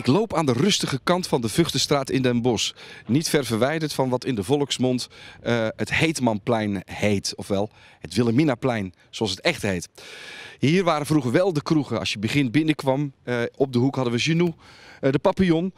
Ik loop aan de rustige kant van de Vughtenstraat in Den Bosch. Niet ver verwijderd van wat in de volksmond uh, het Heetmanplein heet. Ofwel het Wilhelminaplein, zoals het echt heet. Hier waren vroeger wel de kroegen. Als je begin binnenkwam, uh, op de hoek hadden we Genoux, uh, de Papillon.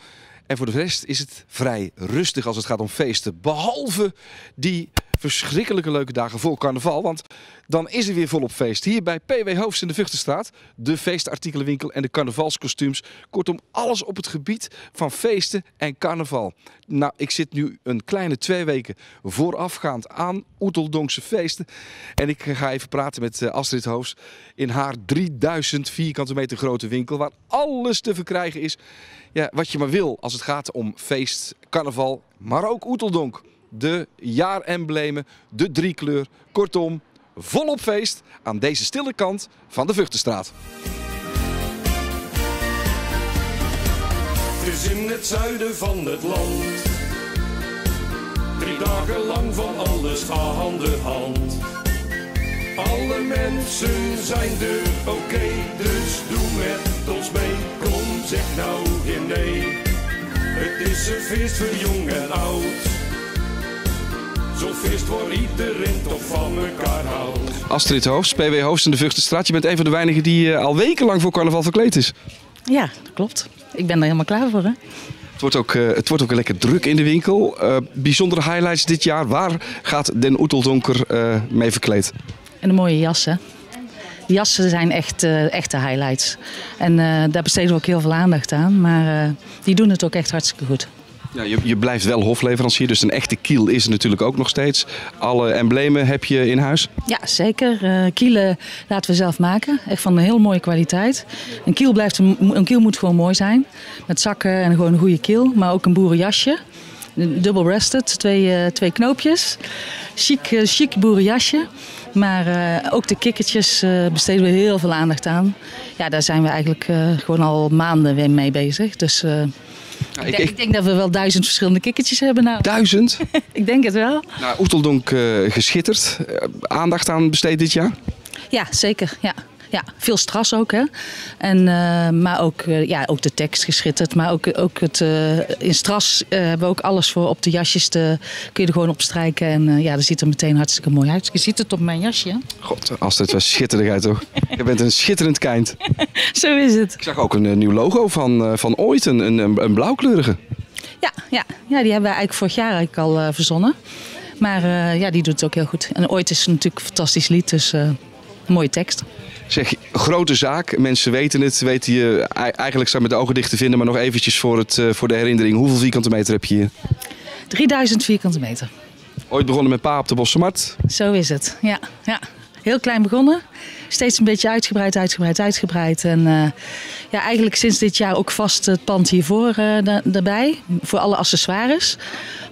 En voor de rest is het vrij rustig als het gaat om feesten. Behalve die verschrikkelijke leuke dagen voor carnaval. Want dan is er weer volop feest. Hier bij PW Hoofds in de Vughtenstraat. De feestartikelenwinkel en de carnavalskostuums. Kortom, alles op het gebied van feesten en carnaval. Nou, ik zit nu een kleine twee weken voorafgaand aan Oeteldonkse feesten. En ik ga even praten met eh, Astrid Hoofs in haar 3000 vierkante meter grote winkel. Waar alles te verkrijgen is ja, wat je maar wil als het gaat om feest, carnaval, maar ook Oeteldonk de jaaremblemen, de driekleur. Kortom, volop feest aan deze stille kant van de Vughtenstraat. Het is in het zuiden van het land. Drie dagen lang van alles aan de hand. Alle mensen zijn er oké, dus doe met ons mee. Kom, zeg nou geen nee. Het is een feest voor jong en oud. Zo'n feest waar iedereen toch van elkaar houdt. Astrid Hoofd, PW Hoofd in de Vughtenstraat. Je bent een van de weinigen die uh, al wekenlang voor carnaval verkleed is. Ja, dat klopt. Ik ben er helemaal klaar voor. Hè? Het wordt, ook, uh, het wordt ook lekker druk in de winkel. Uh, bijzondere highlights dit jaar. Waar gaat Den Oeteldonker mee verkleed? En een mooie jassen. Jassen zijn echt echte highlights. En daar besteden we ook heel veel aandacht aan. Maar die doen het ook echt hartstikke goed. Ja, je, je blijft wel hofleverancier, dus een echte kiel is natuurlijk ook nog steeds. Alle emblemen heb je in huis? Ja, zeker. Uh, kielen laten we zelf maken. Echt van een heel mooie kwaliteit. Een kiel, blijft een, kiel moet gewoon mooi zijn. Met zakken en gewoon een goede kiel. Maar ook een boerenjasje. Double-breasted, twee, uh, twee knoopjes. Chic, uh, chic boerenjasje. Maar ook de kikkertjes besteden we heel veel aandacht aan. Ja, daar zijn we eigenlijk gewoon al maanden mee bezig. Dus ja, ik, ik, ik, denk dat we wel duizend verschillende kikkertjes hebben. Nou. Duizend? ik denk het wel. Nou, Oeteldonk geschitterd. aandacht aan besteed dit jaar? Ja, zeker. Ja ja, veel stras ook. Hè? En, uh, maar ook, uh, ja, ook de tekst geschitterd. Maar ook, ook het, uh, in stras hebben we ook alles voor op de jasjes. Te, kun je er gewoon op strijken. En ja, dat ziet er meteen hartstikke mooi uit. Je ziet het op mijn jasje. God, als het was schitterend uit toch? Je bent een schitterend kind. Zo is het. Ik zag ook een nieuw logo van, van ooit, een, een, een blauwkleurige. Ja, ja, ja, die hebben we eigenlijk vorig jaar eigenlijk al verzonnen. Maar ja, die doet het ook heel goed. En ooit is natuurlijk een fantastisch lied, dus een mooie tekst. Zeg, grote zaak. Mensen weten het. Weten je, eigenlijk staan met de ogen dicht te vinden. Maar nog eventjes voor, het, voor de herinnering. Hoeveel vierkante meter heb je hier? 3000 vierkante meter. Ooit begonnen met pa op de Bossemart. Zo is het, ja. ja. Heel klein begonnen. Steeds een beetje uitgebreid, uitgebreid, uitgebreid. En uh, ja, eigenlijk sinds dit jaar ook vast het pand hiervoor uh, erbij. Voor alle accessoires.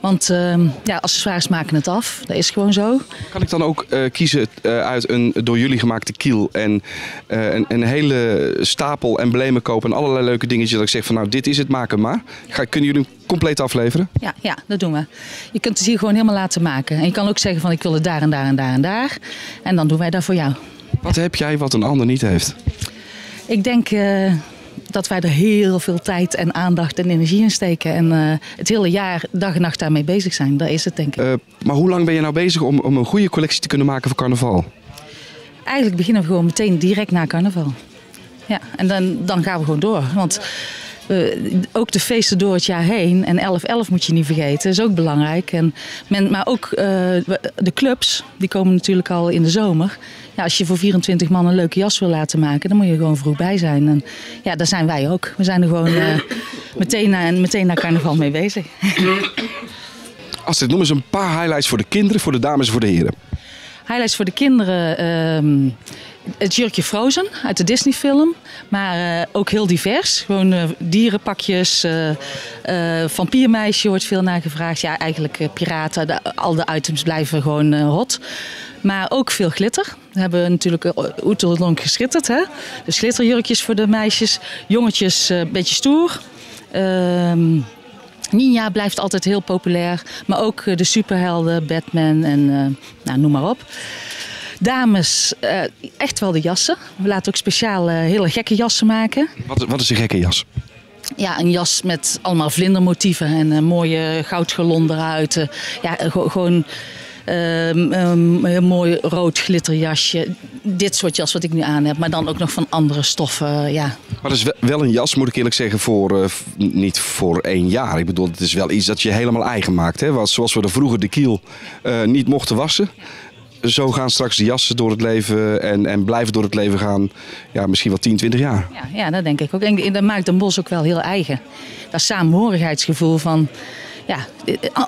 Want uh, ja, accessoires maken het af. Dat is gewoon zo. Kan ik dan ook uh, kiezen uit een door jullie gemaakte kiel en een, een, hele stapel emblemen kopen en allerlei leuke dingetjes dat ik zeg van nou dit is het, maken maar. Ga, kunnen jullie hem compleet afleveren? Ja, ja, dat doen we. Je kunt het hier gewoon helemaal laten maken. En je kan ook zeggen van ik wil het daar en daar en daar en daar. En dan doen wij dat voor jou. Wat heb jij wat een ander niet heeft? Ik denk dat wij er heel veel tijd en aandacht en energie in steken. En uh, het hele jaar dag en nacht daarmee bezig zijn. Dat is het denk ik. Uh, maar hoe lang ben je nou bezig om, om een goede collectie te kunnen maken voor carnaval? Eigenlijk beginnen we gewoon meteen direct na carnaval. Ja, en dan, dan gaan we gewoon door. Want uh, ook de feesten door het jaar heen. En 11-11 moet je niet vergeten, is ook belangrijk. En men, maar ook uh, de clubs, die komen natuurlijk al in de zomer. Ja, als je voor 24 man een leuke jas wil laten maken, dan moet je gewoon vroeg bij zijn. En ja, daar zijn wij ook. We zijn er gewoon uh, meteen, na, meteen naar carnaval mee bezig. Astrid, noem eens een paar highlights voor de kinderen, voor de dames en voor de heren. Highlights voor de kinderen. Uh, het jurkje Frozen uit de Disney-film. Maar uh, ook heel divers. Gewoon uh, dierenpakjes. Uh, vampiermeisje wordt veel naar gevraagd. Ja, eigenlijk piraten. De, al de items blijven gewoon hot. Maar ook veel glitter. We hebben natuurlijk Oeteldonk geschitterd. Hè? Dus glitterjurkjes voor de meisjes. Jongetjes een beetje stoer. Ehm, Ninja blijft altijd heel populair. Maar ook de superhelden, Batman en nou, noem maar op. Dames, uh, echt wel de jassen. We laten ook speciaal uh, hele gekke jassen maken. Wat, wat is een gekke jas? ja, een jas met allemaal vlindermotieven en mooie goudgalon eruit. Eh, ja, gewoon ehm, ehm, een mooi rood glitterjasje. Dit soort jas wat ik nu aan heb, maar dan ook nog van andere stoffen. Ja, Maar dat is we- wel een jas, moet ik eerlijk zeggen, voor, eh, niet voor één jaar. Ik bedoel, het is wel iets dat je helemaal eigen maakt. Hè? Want Zoals we er vroeger de kiel eh, niet mochten wassen. Zo gaan straks de jassen door het leven en, en blijven door het leven gaan. Ja, misschien wel 10, 20 jaar. ja, ja dat denk ik ook. En dat maakt Den Bosch ook wel heel eigen. Dat samenhorigheidsgevoel van... Ja,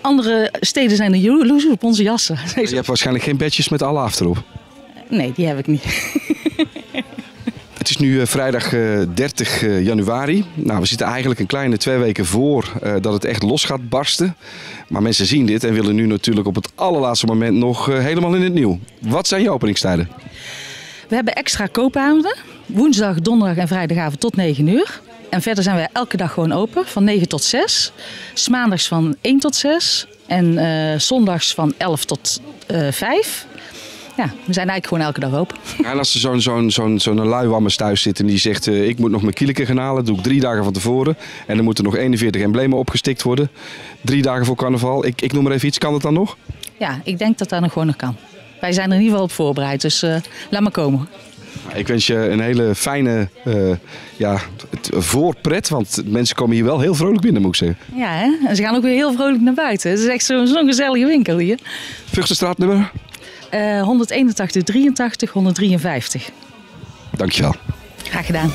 andere steden zijn er jaloers op onze jassen. Je hebt waarschijnlijk geen badges met Allah erop. Nee, die heb ik niet. Het is nu eh, vrijdag eh, 30 eh, januari. Nou, we zitten eigenlijk een kleine twee weken voor eh, dat het echt los gaat barsten. Maar mensen zien dit en willen nu natuurlijk op het allerlaatste moment nog eh, helemaal in het nieuw. Wat zijn je openingstijden? We hebben extra koopavonden. Woensdag, donderdag en vrijdagavond tot 9 uur. En verder zijn we elke dag gewoon open, van 9 tot 6. S maandags van 1 tot 6. En eh, zondags van 11 tot eh 5. Ja, we zijn eigenlijk gewoon elke dag open. En als er zo'n zo'n zo'n zo'n luiwammers thuis zit en die zegt... eh, ik moet nog mijn kieleken gaan halen, dat doe ik drie dagen van tevoren. En dan moeten nog 41 emblemen opgestikt worden. Drie dagen voor carnaval. Ik, ik noem maar even iets, kan dat dan nog? Ja, ik denk dat dat nog gewoon nog kan. Wij zijn er in ieder geval op voorbereid, dus laat maar komen. Ik wens je een hele fijne eh, ja, het- voorpret, want mensen komen hier wel heel vrolijk binnen, moet ik zeggen. Ja, hè? en ze gaan ook weer heel vrolijk naar buiten. Het is echt zo- zo'n gezellige winkel hier. Vugtenstraatnummer, Eh 181, 83, 153. dankjewel. Graag gedaan.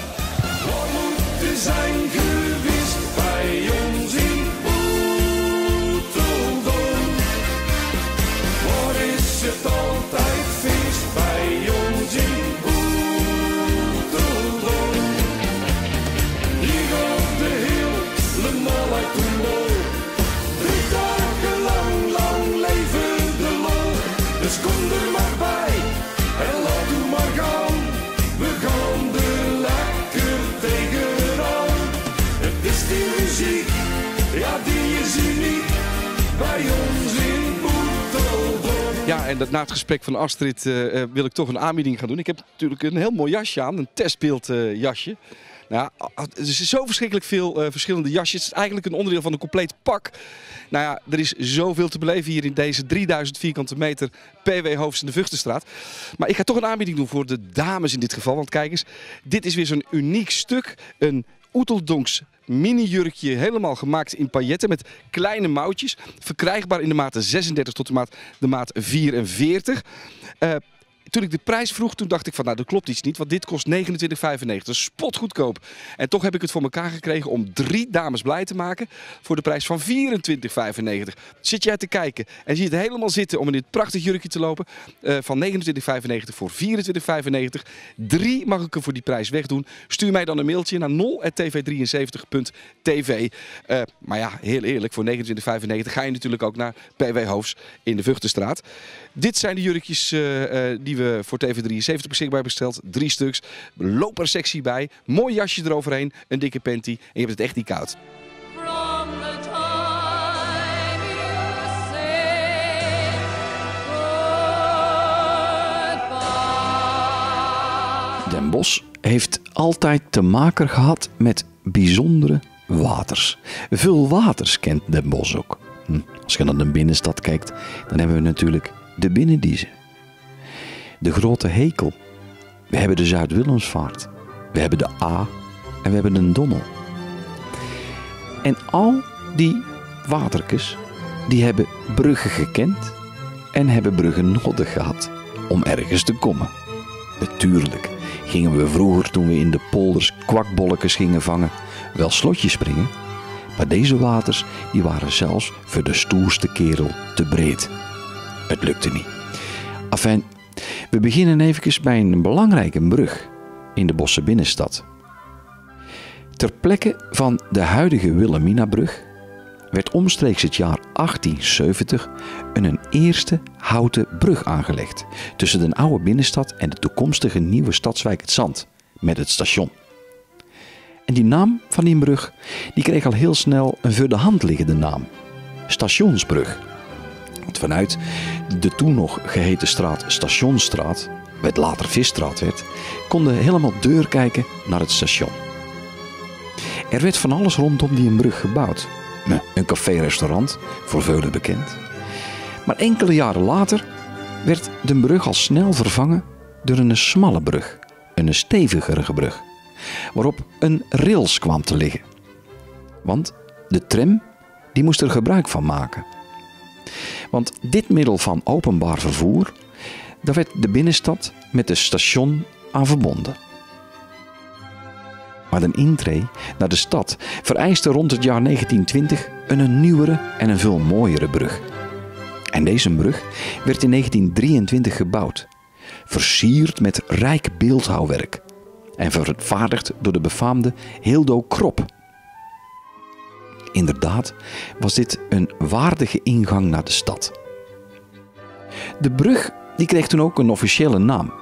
Dat, na het gesprek van Astrid eh, eh, wil ik toch een aanbieding gaan doen. Ik heb natuurlijk een heel mooi jasje aan, een testbeeld eh, jasje. Nou, er is zo verschrikkelijk veel eh, verschillende jasjes. Het is eigenlijk een onderdeel van een compleet pak. Nou ja, er is zoveel te beleven hier in deze 3000 vierkante meter PW Hoofds in de Vugtenstraat. Maar ik ga toch een aanbieding doen voor de dames in dit geval. Want kijk eens, dit is weer zo'n uniek stuk. Een Oeteldonks mini-jurkje, helemaal gemaakt in pailletten met kleine mouwtjes. Verkrijgbaar in de maat 36 tot de maat, de maat 44. Toen ik de prijs vroeg, toen dacht ik van nou, dat klopt iets niet, want dit kost 29,95. Dat is spotgoedkoop. En toch heb ik het voor elkaar gekregen om drie dames blij te maken voor de prijs van 24,95. Zit jij te kijken en zie je het helemaal zitten om in dit prachtig jurkje te lopen eh, van 29,95 voor 24,95. Drie mag ik er voor die prijs wegdoen. Stuur mij dan een mailtje naar 0tv73.tv. Eh, maar ja, heel eerlijk, voor 29,95 ga je natuurlijk ook naar PW Hoofs in de Vugtenstraat. Dit zijn de jurkjes eh, eh, die we voor TV73 beschikbaar hebben gesteld. Drie stuks. Lopersectie bij. Mooi jasje eroverheen. Een dikke panty. En je hebt het echt niet koud. From the time you say goodbye. Den Bosch heeft altijd te maken gehad met bijzondere waters. Veel waters kent Den Bosch ook. Hm, Als je naar de binnenstad kijkt, dan hebben we natuurlijk de Binnendiezen. De Grote Hekel. We hebben de Zuid-Willemsvaart. We hebben de A en we hebben de Dommel. En al die waterkes, die hebben bruggen gekend en hebben bruggen nodig gehad om ergens te komen. Natuurlijk gingen we vroeger, toen we in de polders kwakbolletjes gingen vangen, wel slotjes springen. Maar deze waters die waren zelfs voor de stoerste kerel te breed. Het lukte niet. Afijn, we beginnen even bij een belangrijke brug in de Bosse binnenstad. Ter plekke van de huidige Wilhelminabrug werd omstreeks het jaar 1870 een, eerste houten brug aangelegd tussen de oude binnenstad en de toekomstige nieuwe stadswijk Het Zand met het station. En die naam van die brug die kreeg al heel snel een voor de hand liggende naam: Stationsbrug. Want vanuit de toen nog geheten straat Stationsstraat, wat later Visstraat werd, konden helemaal deur kijken naar het station. Er werd van alles rondom die brug gebouwd. Een café-restaurant, voor velen bekend. Maar enkele jaren later werd de brug al snel vervangen door een smalle brug. Een stevigere brug. Waarop een rails kwam te liggen. Want de tram die moest er gebruik van maken. Want dit middel van openbaar vervoer, daar werd de binnenstad met het station aan verbonden. Maar een intree naar de stad vereiste rond het jaar 1920 een, een nieuwere en een veel mooiere brug. En deze brug werd in 1923 gebouwd, versierd met rijk beeldhouwwerk en vervaardigd door de befaamde Hildo Krop. Inderdaad was dit een waardige ingang naar de stad. De brug die kreeg toen ook een officiële naam,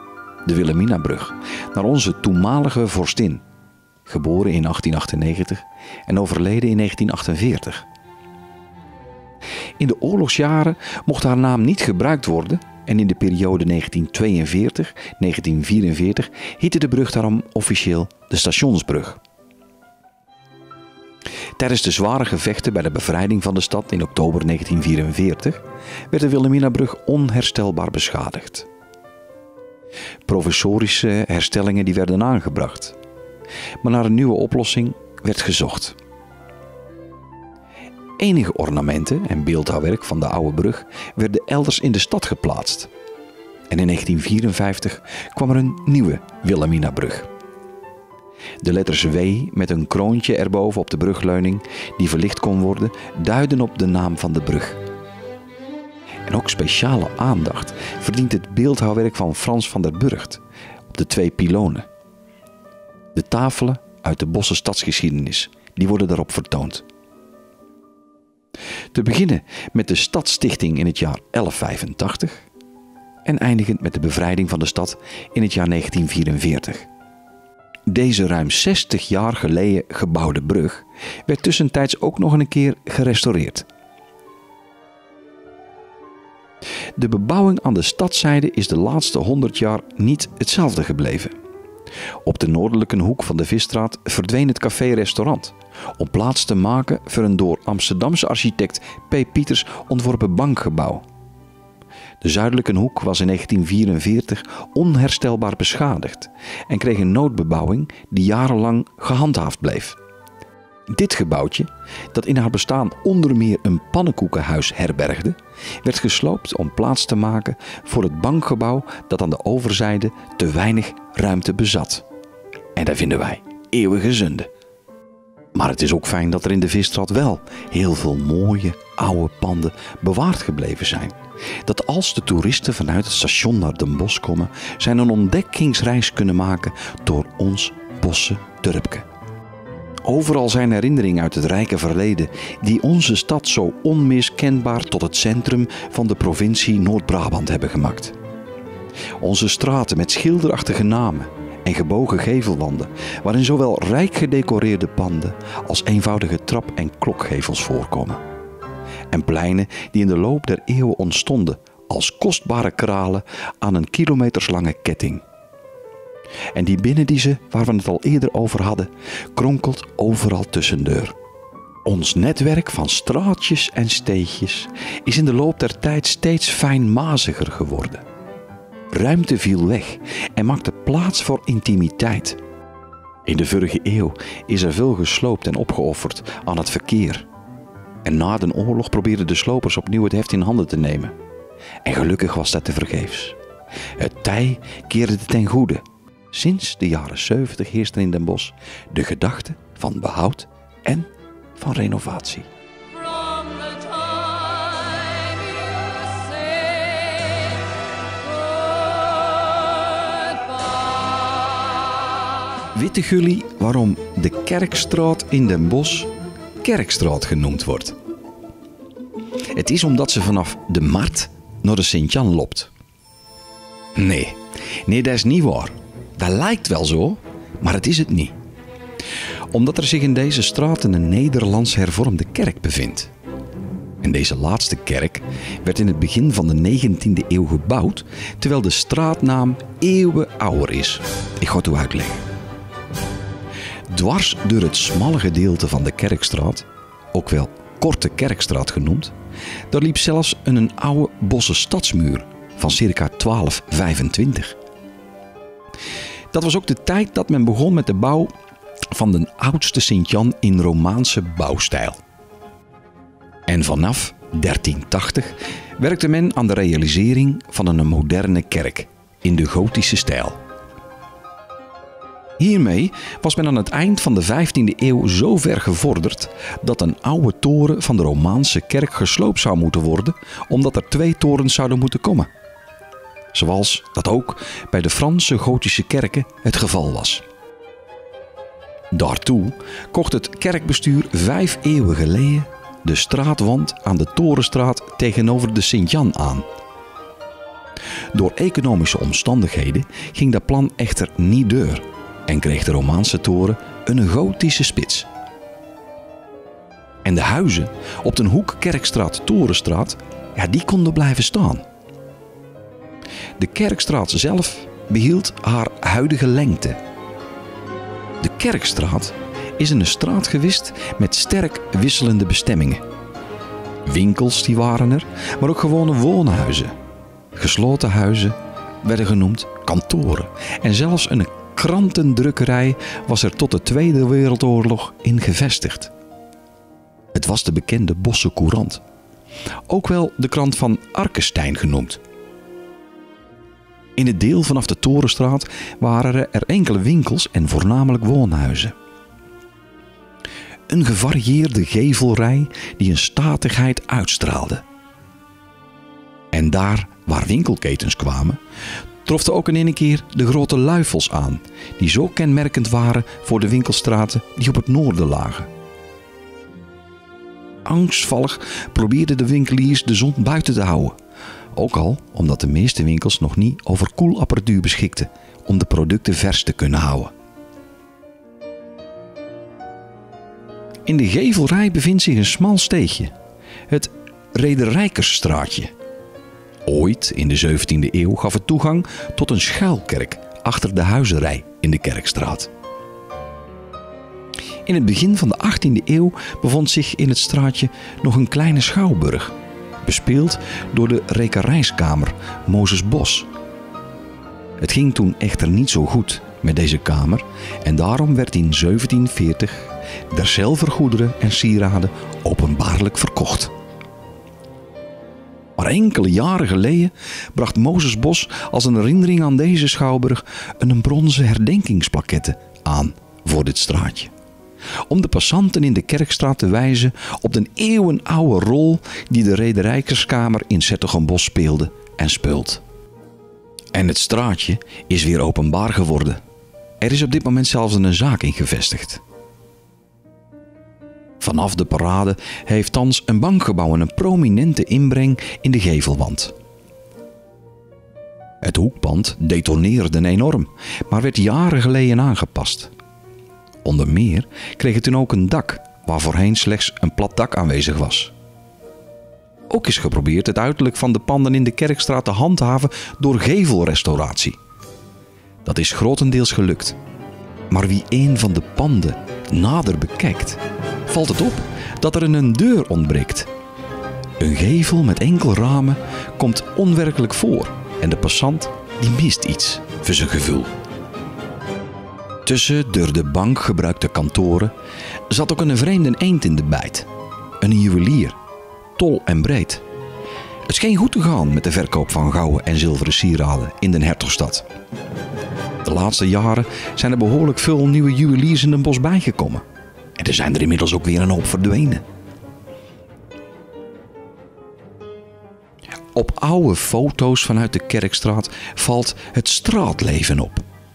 de Wilhelminabrug, naar onze toenmalige vorstin, geboren in 1898 en overleden in 1948. In de oorlogsjaren mocht haar naam niet gebruikt worden en in de periode 1942-1944 heette de brug daarom officieel de Stationsbrug. Tijdens de zware gevechten bij de bevrijding van de stad in oktober 1944 werd de Wilhelminabrug onherstelbaar beschadigd. Provisorische herstellingen die werden aangebracht, maar naar een nieuwe oplossing werd gezocht. Enige ornamenten en beeldhouwwerk van de oude brug werden elders in de stad geplaatst. En in 1954 kwam er een nieuwe Wilhelminabrug. De letters W met een kroontje erboven op de brugleuning, die verlicht kon worden, duiden op de naam van de brug. En ook speciale aandacht verdient het beeldhouwwerk van Frans van der Burgt op de twee pilonen. De tafelen uit de Bosse stadsgeschiedenis, die worden daarop vertoond. Te beginnen met de Stadstichting in het jaar 1185 en eindigend met de bevrijding van de stad in het jaar 1944. Deze ruim 60 jaar geleden gebouwde brug werd tussentijds ook nog een keer gerestaureerd. De bebouwing aan de stadzijde is de laatste 100 jaar niet hetzelfde gebleven. Op de noordelijke hoek van de Visstraat verdween het café-restaurant om plaats te maken voor een door Amsterdamse architect P. Pieters ontworpen bankgebouw. De zuidelijke hoek was in 1944 onherstelbaar beschadigd en kreeg een noodbebouwing die jarenlang gehandhaafd bleef. Dit gebouwtje, dat in haar bestaan onder meer een pannenkoekenhuis herbergde, werd gesloopt om plaats te maken voor het bankgebouw dat aan de overzijde te weinig ruimte bezat. En dat vinden wij eeuwige zonde. Maar het is ook fijn dat er in de Visstraat wel heel veel mooie oude panden bewaard gebleven zijn. Dat als de toeristen vanuit het station naar Den Bosch komen, zij een ontdekkingsreis kunnen maken door ons bosse dorpje. Overal zijn herinneringen uit het rijke verleden die onze stad zo onmiskenbaar tot het centrum van de provincie Noord-Brabant hebben gemaakt. Onze straten met schilderachtige namen en gebogen gevelwanden, waarin zowel rijk gedecoreerde panden als eenvoudige trap- en klokgevels voorkomen. En pleinen die in de loop der eeuwen ontstonden als kostbare kralen aan een kilometerslange ketting. En die binnendiezen, waar we het al eerder over hadden, kronkelt overal tussendeur. Ons netwerk van straatjes en steegjes is in de loop der tijd steeds fijnmaziger geworden. Ruimte viel weg en maakte plaats voor intimiteit. In de vorige eeuw is er veel gesloopt en opgeofferd aan het verkeer. En na de oorlog probeerden de slopers opnieuw het heft in handen te nemen. En gelukkig was dat tevergeefs. Het tij keerde ten goede. Sinds de jaren 70 heerst er in Den Bosch de gedachte van behoud en van renovatie. Weten jullie waarom de Kerkstraat in Den Bosch Kerkstraat genoemd wordt? Het is omdat ze vanaf de Mart naar de Sint-Jan loopt. Nee, nee, dat is niet waar. Dat lijkt wel zo, maar het is het niet. Omdat er zich in deze straten een Nederlands hervormde kerk bevindt. En deze laatste kerk werd in het begin van de 19e eeuw gebouwd, terwijl de straatnaam eeuwen ouder is. Ik ga het u uitleggen. Dwars door het smalle gedeelte van de Kerkstraat, ook wel Korte Kerkstraat genoemd, daar liep zelfs een oude bosse stadsmuur van circa 1225. Dat was ook de tijd dat men begon met de bouw van de oudste Sint-Jan in Romaanse bouwstijl. En vanaf 1380 werkte men aan de realisering van een moderne kerk in de gotische stijl. Hiermee was men aan het eind van de 15e eeuw zo ver gevorderd dat een oude toren van de Romaanse kerk gesloopt zou moeten worden, omdat er twee torens zouden moeten komen. Zoals dat ook bij de Franse gotische kerken het geval was. Daartoe kocht het kerkbestuur vijf eeuwen geleden de straatwand aan de Torenstraat tegenover de Sint-Jan aan. Door economische omstandigheden ging dat plan echter niet deur en kreeg de Romaanse toren een gotische spits. En de huizen op de hoek Kerkstraat-Torenstraat, ja, die konden blijven staan. De Kerkstraat zelf behield haar huidige lengte. De Kerkstraat is een straat gewist met sterk wisselende bestemmingen. Winkels die waren er, maar ook gewone woonhuizen. Gesloten huizen werden genoemd kantoren. En zelfs een krantendrukkerij was er tot de Tweede Wereldoorlog in gevestigd. Het was de bekende Bosse Courant. Ook wel de krant van Arkestein genoemd. In het deel vanaf de Torenstraat waren er enkele winkels en voornamelijk woonhuizen. Een gevarieerde gevelrij die een statigheid uitstraalde. En daar waar winkelketens kwamen, troften ook in een keer de grote luifels aan, die zo kenmerkend waren voor de winkelstraten die op het noorden lagen. Angstvallig probeerden de winkeliers de zon buiten te houden. Ook al omdat de meeste winkels nog niet over koelapparatuur beschikten om de producten vers te kunnen houden. In de gevelrij bevindt zich een smal steegje, het Rederijkersstraatje. Ooit in de 17e eeuw gaf het toegang tot een schuilkerk achter de huizenrij in de Kerkstraat. In het begin van de 18e eeuw bevond zich in het straatje nog een kleine schouwburg, bespeeld door de rekerijskamer Mozes Bos. Het ging toen echter niet zo goed met deze kamer en daarom werd in 1740 derzelfde goederen en sieraden openbaarlijk verkocht. Maar enkele jaren geleden bracht Mozes Bos als een herinnering aan deze schouwburg een bronzen herdenkingsplaquette aan voor dit straatje. Om de passanten in de Kerkstraat te wijzen op de eeuwenoude rol die de Rederijkerskamer in Zettergenbos speelde en speelt. En het straatje is weer openbaar geworden. Er is op dit moment zelfs een zaak in gevestigd. Vanaf de parade heeft thans een bankgebouw een prominente inbreng in de gevelwand. Het hoekpand detoneerde enorm, maar werd jaren geleden aangepast. Onder meer kreeg het toen ook een dak, waar voorheen slechts een plat dak aanwezig was. Ook is geprobeerd het uiterlijk van de panden in de Kerkstraat te handhaven door gevelrestauratie. Dat is grotendeels gelukt. Maar wie een van de panden nader bekijkt, valt het op dat er een deur ontbreekt. Een gevel met enkel ramen komt onwerkelijk voor en de passant die mist iets voor zijn gevoel. Tussen door de bank gebruikte kantoren zat ook een vreemde eend in de bijt. Een juwelier, tol en breed. Het scheen goed te gaan met de verkoop van gouden en zilveren sieraden in de hertogstad. De laatste jaren zijn er behoorlijk veel nieuwe juweliers in Den Bosch bijgekomen. En er zijn er inmiddels ook weer een hoop verdwenen. Op oude foto's vanuit de Kerkstraat valt het straatleven op.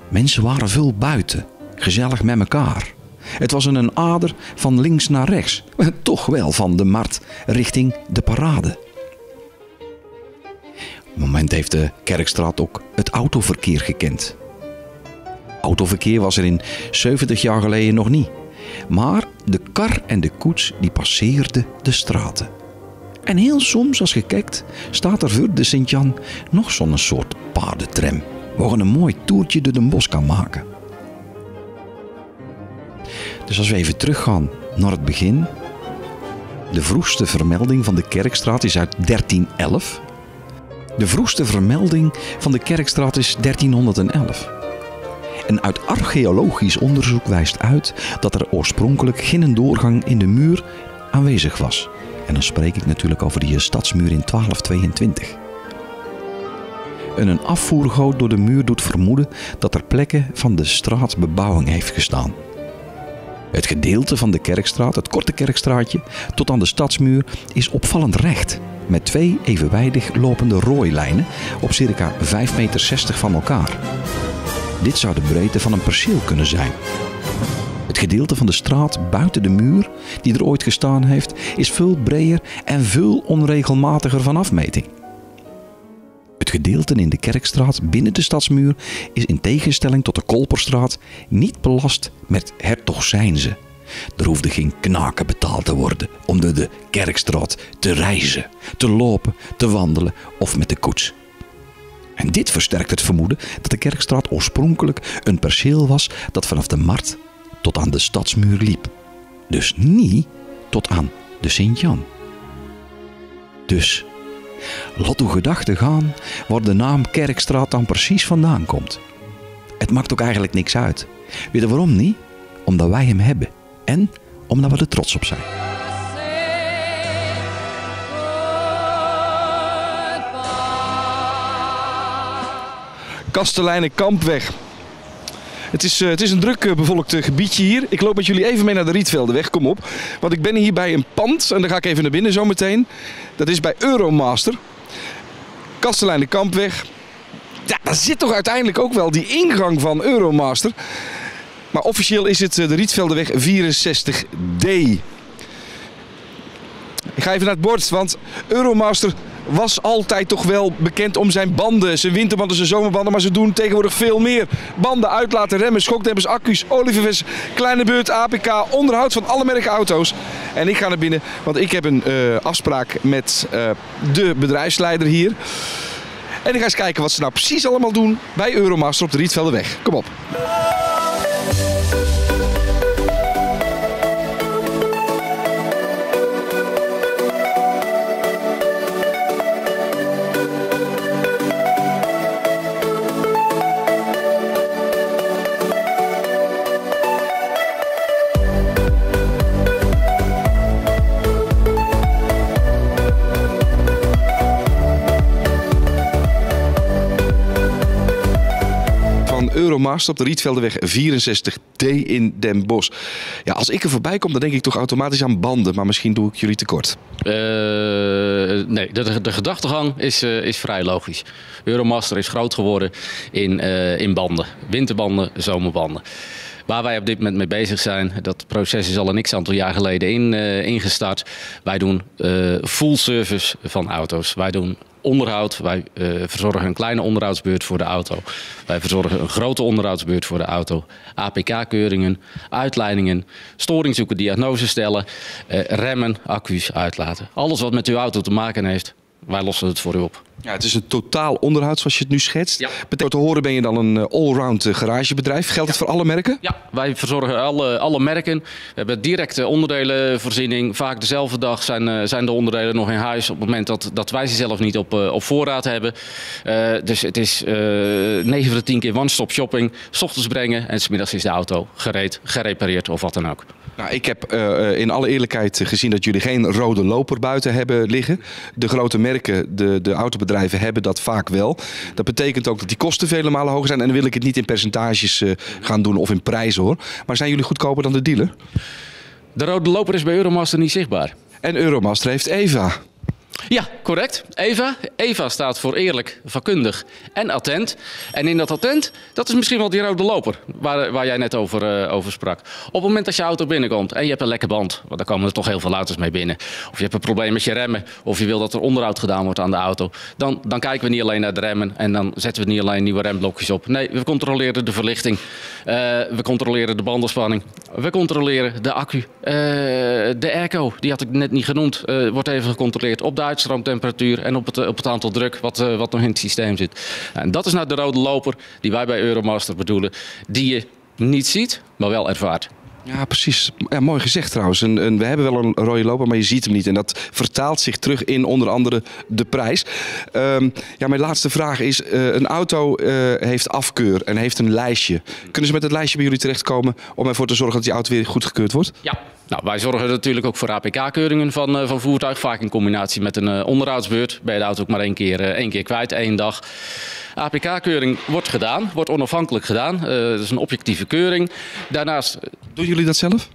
Mensen waren veel buiten, gezellig met elkaar. Het was een ader van links naar rechts, toch wel van de markt richting de parade. Op het moment heeft de Kerkstraat ook het autoverkeer gekend. Autoverkeer was er in 70 jaar geleden nog niet. Maar de kar en de koets die passeerden de straten. En heel soms, als je kijkt, staat er voor de Sint-Jan nog zo'n soort paardentram. Waar je een mooi toertje door de bos kan maken. Dus als we even teruggaan naar het begin. De vroegste vermelding van de Kerkstraat is uit 1311. De vroegste vermelding van de Kerkstraat is 1311. En uit archeologisch onderzoek wijst uit dat er oorspronkelijk geen doorgang in de muur aanwezig was. En dan spreek ik natuurlijk over die stadsmuur in 1222. En een afvoergoot door de muur doet vermoeden dat er plekken van de straat bebouwing heeft gestaan. Het gedeelte van de kerkstraat, het korte kerkstraatje, tot aan de stadsmuur is opvallend recht. Met twee evenwijdig lopende rooilijnen op circa 5,60 meter van elkaar. Dit zou de breedte van een perceel kunnen zijn. Het gedeelte van de straat buiten de muur, die er ooit gestaan heeft, is veel breder en veel onregelmatiger van afmeting. Het gedeelte in de Kerkstraat binnen de stadsmuur is in tegenstelling tot de Kolperstraat niet belast met hertogzijnze. Er hoefde geen knaken betaald te worden om door de Kerkstraat te reizen, te lopen, te wandelen of met de koets. En dit versterkt het vermoeden dat de Kerkstraat oorspronkelijk een perceel was dat vanaf de Markt tot aan de stadsmuur liep. Dus niet tot aan de Sint-Jan. Dus, laat uw gedachten gaan waar de naam Kerkstraat dan precies vandaan komt. Het maakt ook eigenlijk niks uit. Weet je waarom niet? Omdat wij hem hebben. En omdat we er trots op zijn. Kastelijnenkampweg. Het is, eh, het is een druk eh, bevolkt eh, gebiedje hier. Ik loop met jullie even mee naar de Rietveldeweg. Kom op. Want ik ben hier bij een pand. En daar ga ik even naar binnen zometeen. Dat is bij Euromaster. Kastelijnenkampweg. Ja, daar zit toch uiteindelijk ook wel die ingang van Euromaster. Maar officieel is het de Rietveldeweg 64D. Ik ga even naar het bord, want Euromaster was altijd toch wel bekend om zijn banden. Zijn winterbanden, zijn zomerbanden, maar ze doen tegenwoordig veel meer. Banden, uitlaten, remmen, schokdempers, accu's, olievers, kleine beurt, APK, onderhoud van alle merken auto's. En ik ga naar binnen, want ik heb een eh, afspraak met eh, de bedrijfsleider hier. En ik ga eens kijken wat ze nou precies allemaal doen bij Euromaster op de Rietveldeweg. Kom op. Euromaster op de Rietveldeweg 64D in Den Bosch. Ja, als ik er voorbij kom, dan denk ik toch automatisch aan banden. Maar misschien doe ik jullie tekort. Eh, nee, de, de gedachtegang is, eh, is vrij logisch. Euromaster is groot geworden in, eh, in banden. Winterbanden, zomerbanden. Waar wij op dit moment mee bezig zijn, dat proces is al een x aantal jaar geleden in, eh, ingestart. Wij doen eh, full service van auto's. Wij doen onderhoud. Wij eh, verzorgen een kleine onderhoudsbeurt voor de auto. Wij verzorgen een grote onderhoudsbeurt voor de auto. APK-keuringen, uitleidingen, storing zoeken, diagnose stellen, remmen, accu's uitlaten. Alles wat met uw auto te maken heeft, wij lossen het voor u op. Ja, het is een totaal onderhoud zoals je het nu schetst. Ja. Betekent te horen ben je dan een eh, allround eh, garagebedrijf. Geldt het voor alle merken? Ja, wij verzorgen alle, alle merken. We hebben directe onderdelenvoorziening. Vaak dezelfde dag zijn, eh, zijn de onderdelen nog in huis. Op het moment dat, dat wij ze zelf niet op, op voorraad hebben. Dus het is eh 9 van de 10 keer one-stop shopping. 's ochtends brengen en 's middags is de auto gereed, gerepareerd of wat dan ook. Nou, ik heb in alle eerlijkheid gezien dat jullie geen rode loper buiten hebben liggen. De grote merken, de, de autobedrijven hebben dat vaak wel. Dat betekent ook dat die kosten vele malen hoger zijn. En dan wil ik het niet in percentages eh, gaan doen of in prijzen hoor. Maar zijn jullie goedkoper dan de dealer? De rode loper is bij Euromaster niet zichtbaar. En Euromaster heeft Eva. Ja, correct. Eva. Eva staat voor eerlijk, vakkundig en attent. En in dat attent, dat is misschien wel die rode loper waar, waar jij net over, eh, over sprak. Op het moment dat je auto binnenkomt en je hebt een lekke band, want daar komen er toch heel veel auto's mee binnen. Of je hebt een probleem met je remmen, of je wil dat er onderhoud gedaan wordt aan de auto. Dan, dan kijken we niet alleen naar de remmen en dan zetten we niet alleen nieuwe remblokjes op. Nee, we controleren de verlichting. Eh, we controleren de bandenspanning. We controleren de accu. Eh, de airco, die had ik net niet genoemd, wordt even gecontroleerd op de uitstroomtemperatuur en op het, eh, op het aantal druk wat, eh, wat nog in het systeem zit. En dat is nou de rode loper die wij bij Euromaster bedoelen, die je niet ziet, maar wel ervaart. Ja, precies. Ja, mooi gezegd trouwens. Een, een- we hebben wel een rode loper, maar je ziet hem niet. En dat vertaalt zich terug in onder andere de prijs. Ehm, ja, mijn laatste vraag is: eh, een auto eh, heeft afkeur en heeft een lijstje. Kunnen ze met het lijstje bij jullie terechtkomen om ervoor te zorgen dat die auto weer goedgekeurd wordt? Ja. Nou, wij zorgen natuurlijk ook voor APK-keuringen van, eh, van voertuig. Vaak in combinatie met een eh, onderhoudsbeurt. Ben je de auto ook maar één keer, eh, één keer kwijt, één dag. APK-keuring wordt gedaan, wordt onafhankelijk gedaan. Eh dat is een objectieve keuring. Daarnaast Doen jullie dat zelf?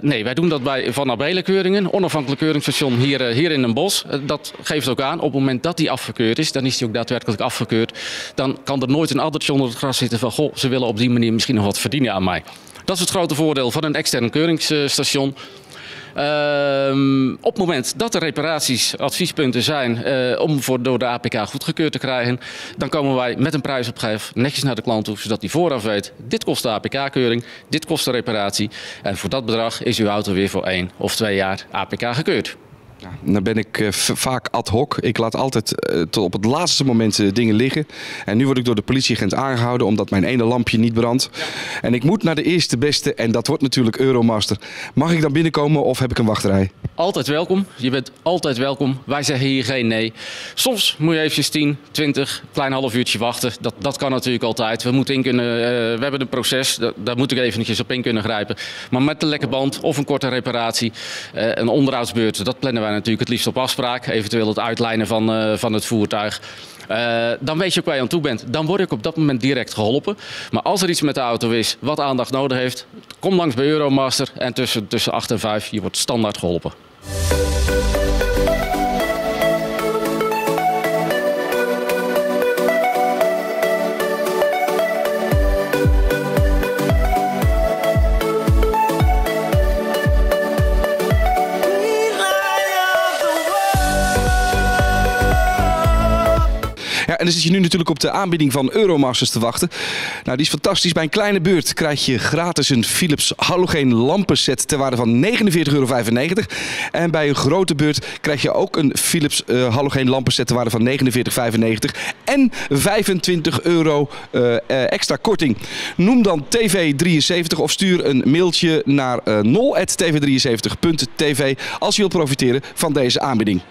Nee, wij doen dat bij Van Abelen Keuringen, onafhankelijk keuringstation hier, hier in Den Bosch. Eh, dat geeft ook aan, op het moment dat die afgekeurd is, dan is die ook daadwerkelijk afgekeurd. Dan kan er nooit een addertje onder het gras zitten van, goh, ze willen op die manier misschien nog wat verdienen aan mij. Dat is het grote voordeel van een extern keuringsstation. Ehm, op het moment dat er reparaties, adviespunten zijn eh, om voor, door de APK goedgekeurd te krijgen, dan komen wij met een prijsopgave netjes naar de klant toe, zodat hij vooraf weet, dit kost de APK-keuring, dit kost de reparatie. En voor dat bedrag is uw auto weer voor één of twee jaar APK gekeurd. Dan ben ik eh, vaak ad hoc. Ik laat altijd eh, tot op het laatste moment eh, dingen liggen. En nu word ik door de politieagent aangehouden omdat mijn ene lampje niet brandt. En ik moet naar de eerste beste en dat wordt natuurlijk Euromaster. Mag ik dan binnenkomen of heb ik een wachtrij? Altijd welkom. Je bent altijd welkom. Wij zeggen hier geen nee. Soms moet je eventjes 10, 20, klein half uurtje wachten. Dat, dat kan natuurlijk altijd. We, moeten in kunnen, eh, we hebben een proces, da- daar moet ik eventjes op in kunnen grijpen. Maar met een lekke band of een korte reparatie, eh, een onderhoudsbeurt, dat plannen wij natuurlijk het liefst op afspraak. Eventueel het uitlijnen van, eh, van het voertuig. Eh, dan weet je ook waar je aan toe bent. Dan word ik op dat moment direct geholpen. Maar als er iets met de auto is wat aandacht nodig heeft, kom langs bij Euromaster. En tussen, tussen 8 en 5, je wordt standaard geholpen. En dan zit je nu natuurlijk op de aanbieding van Euromasters te wachten. Nou, die is fantastisch. Bij een kleine beurt krijg je gratis een Philips halogeen lampenset ter waarde van 49,95 euro. En bij een grote beurt krijg je ook een Philips eh halogeen lampenset ter waarde van 49,95 en 25 euro eh, extra korting. Noem dan TV73 of stuur een mailtje naar eh 0.tv73.tv als je wilt profiteren van deze aanbieding.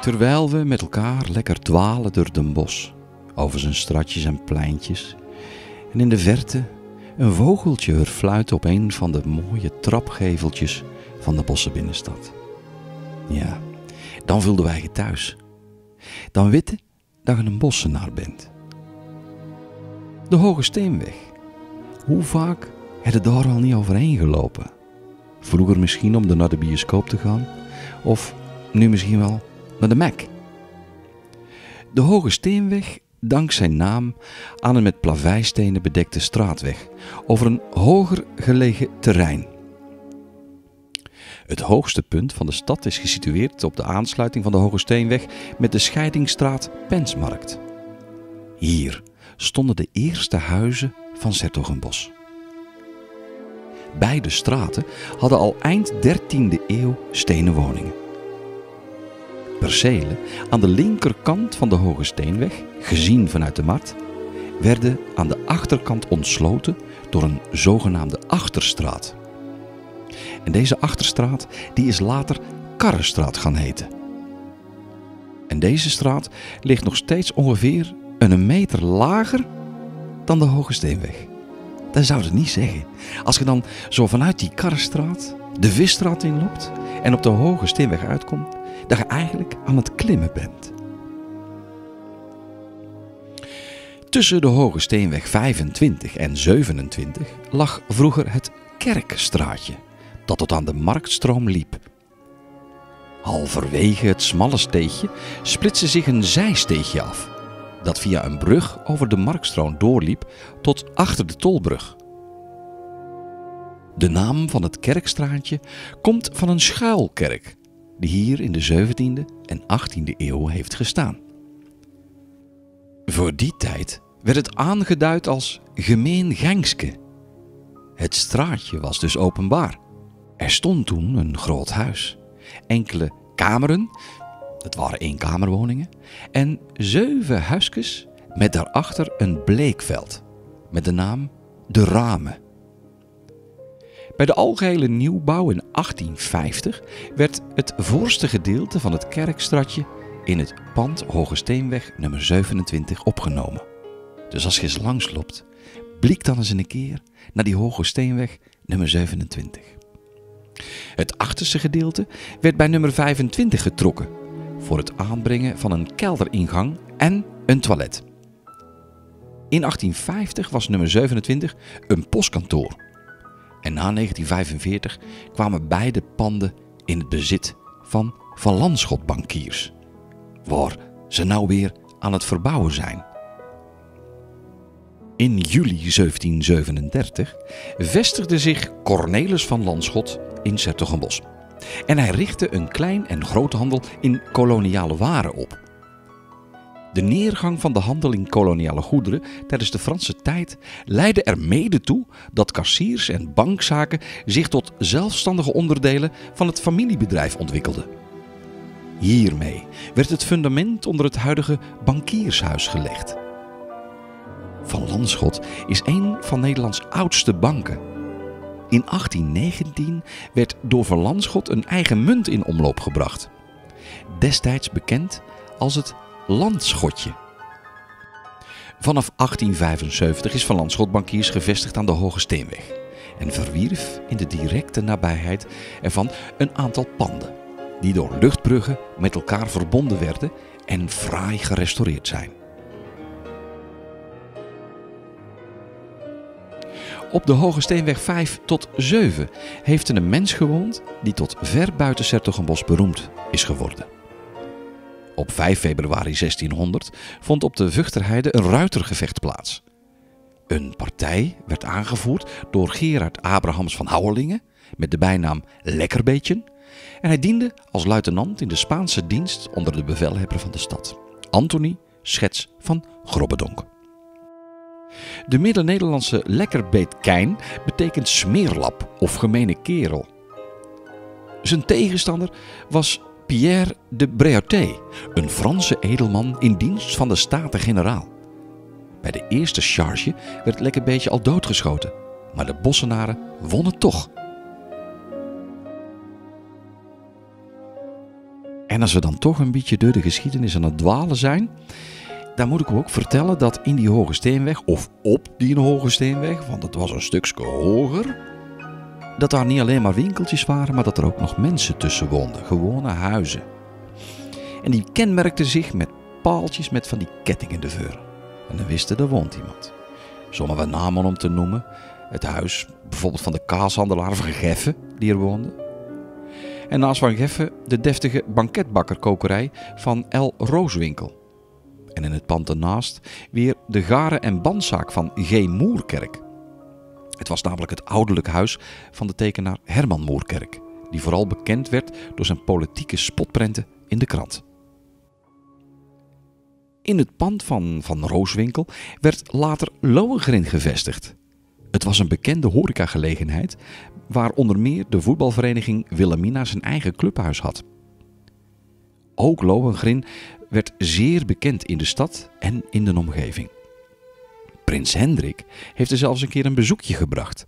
Terwijl we met elkaar lekker dwalen door Den Bosch, over zijn stratjes en pleintjes, en in de verte een vogeltje verfluit op een van de mooie trapgeveltjes van de Bosse binnenstad. Ja, dan voelden wij je thuis. Dan weten dat je een bossenaar bent. De Hoge Steenweg. Hoe vaak heb je daar al niet overheen gelopen? Vroeger misschien om er naar de bioscoop te gaan, of nu misschien wel naar de Mac. De Hoge Steenweg dankt zijn naam aan een met plaveistenen bedekte straatweg over een hoger gelegen terrein. Het hoogste punt van de stad is gesitueerd op de aansluiting van de Hoge Steenweg met de scheidingsstraat Pensmarkt. Hier stonden de eerste huizen van Sertogenbos. Beide straten hadden al eind 13e eeuw stenen woningen. Percelen aan de linkerkant van de Hoge Steenweg, gezien vanuit de markt, werden aan de achterkant ontsloten door een zogenaamde achterstraat. En deze achterstraat die is later Karrestraat gaan heten. En deze straat ligt nog steeds ongeveer een meter lager dan de Hoge Steenweg. Dat zou het niet zeggen. Als je dan zo vanuit die Karrestraat de Visstraat inloopt en op de Hoge Steenweg uitkomt, je eigenlijk aan het klimmen bent. Tussen de Hoge Steenweg 25 en 27 lag vroeger het Kerkstraatje, dat tot aan de Marktstroom liep. Halverwege het smalle steegje splitste zich een zijsteegje af, dat via een brug over de Markstroom doorliep tot achter de tolbrug. De naam van het kerkstraatje komt van een schuilkerk, die hier in de 17e en 18e eeuw heeft gestaan. Voor die tijd werd het aangeduid als gemeen Gengske. Het straatje was dus openbaar. Er stond toen een groot huis, enkele kameren, Dat waren eenkamerwoningen. En zeven huisjes met daarachter een bleekveld. Met de naam De Ramen. Bij de algehele nieuwbouw in 1850 werd het voorste gedeelte van het kerkstratje in het pand Hoge Steenweg nummer 27 opgenomen. Dus als je eens langs loopt, blik dan eens een keer naar die Hoge Steenweg nummer 27. Het achterste gedeelte werd bij nummer 25 getrokken voor het aanbrengen van een kelderingang en een toilet. In 1850 was nummer 27 een postkantoor. En na 1945 kwamen beide panden in het bezit van Van Landschot bankiers. Waar ze nou weer aan het verbouwen zijn. In juli 1737 vestigde zich Cornelis van Landschot in Sertogenbos. En hij richtte een klein en groothandel in koloniale waren op. De neergang van de handel in koloniale goederen tijdens de Franse tijd leidde er mede toe dat kassiers en bankzaken zich tot zelfstandige onderdelen van het familiebedrijf ontwikkelden. Hiermee werd het fundament onder het huidige bankiershuis gelegd. Van Landschot is een van Nederlands oudste banken. In 1819 werd door Van Landschot een eigen munt in omloop gebracht. Destijds bekend als het Landschotje. Vanaf 1875 is Van Landschot bankiers gevestigd aan de Hoge Steenweg en verwierf in de directe nabijheid ervan een aantal panden, die door luchtbruggen met elkaar verbonden werden en fraai gerestaureerd zijn. Op de Hoge Steenweg 5 tot 7 heeft een mens gewoond die tot ver buiten Sertogenbos beroemd is geworden. Op 5 februari 1600 vond op de Vuchterheide een ruitergevecht plaats. Een partij werd aangevoerd door Gerard Abrahams van Houwelingen met de bijnaam Lekkerbeetje en hij diende als luitenant in de Spaanse dienst onder de bevelhebber van de stad, Anthony Schets van Grobbedonk. De Midden-Nederlandse lekkerbeetkijn betekent smeerlap of gemene kerel. Zijn tegenstander was Pierre de Bréauté, een Franse edelman in dienst van de Staten-Generaal. Bij de eerste charge werd Lekkerbeetje al doodgeschoten, maar de Bossenaren wonnen toch. En als we dan toch een beetje door de geschiedenis aan het dwalen zijn, dan moet ik ook vertellen dat in die Hoge Steenweg, of op die Hoge Steenweg, want het was een stukje hoger, dat daar niet alleen maar winkeltjes waren, maar dat er ook nog mensen tussen woonden, gewone huizen. En die kenmerkten zich met paaltjes met van die ketting in de veur. En dan wisten, er woont iemand. Sommige namen om te noemen. Het huis bijvoorbeeld van de kaashandelaar van Geffen, die er woonde. En naast Van Geffen de deftige banketbakkerkokerij van L. Rooswinkel. En in het pand ernaast weer de garen- en bandzaak van G. Moerkerk. Het was namelijk het ouderlijk huis van de tekenaar Herman Moerkerk, die vooral bekend werd door zijn politieke spotprenten in de krant. In het pand van Van Rooswinkel werd later Lohengrin gevestigd. Het was een bekende horecagelegenheid waar onder meer de voetbalvereniging Wilhelmina zijn eigen clubhuis had. Ook Lohengrin werd zeer bekend in de stad en in de omgeving. Prins Hendrik heeft er zelfs een keer een bezoekje gebracht.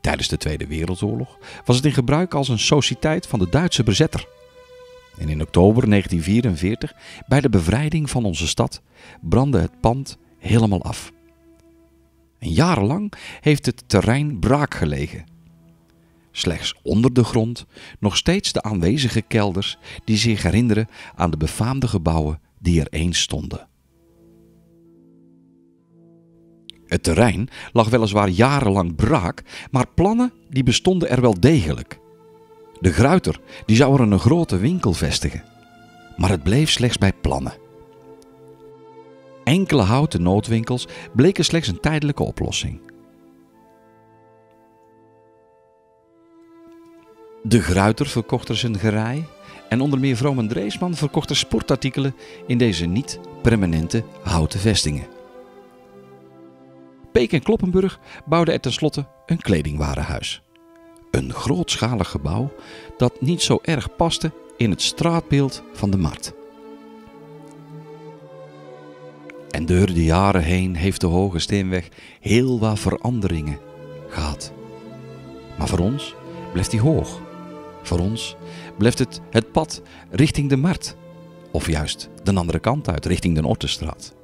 Tijdens de Tweede Wereldoorlog was het in gebruik als een sociëteit van de Duitse bezetter. En in oktober 1944, bij de bevrijding van onze stad, brandde het pand helemaal af. En jarenlang heeft het terrein braak gelegen. Slechts onder de grond nog steeds de aanwezige kelders die zich herinneren aan de befaamde gebouwen die er eens stonden. Het terrein lag weliswaar jarenlang braak, maar plannen die bestonden er wel degelijk. De Gruiter die zou er een grote winkel vestigen, maar het bleef slechts bij plannen. Enkele houten noodwinkels bleken slechts een tijdelijke oplossing. De Gruiter verkocht er zijn gerei en onder meer Vroom en Dreesman verkocht er sportartikelen in deze niet permanente houten vestingen. Peek en Kloppenburg bouwden er tenslotte een kledingwarenhuis. Een grootschalig gebouw dat niet zo erg paste in het straatbeeld van de markt. En door de jaren heen heeft de Hoge Steenweg heel wat veranderingen gehad. Maar voor ons blijft die hoog. Voor ons blijft het het pad richting de markt. Of juist de andere kant uit, richting de Ortestraat.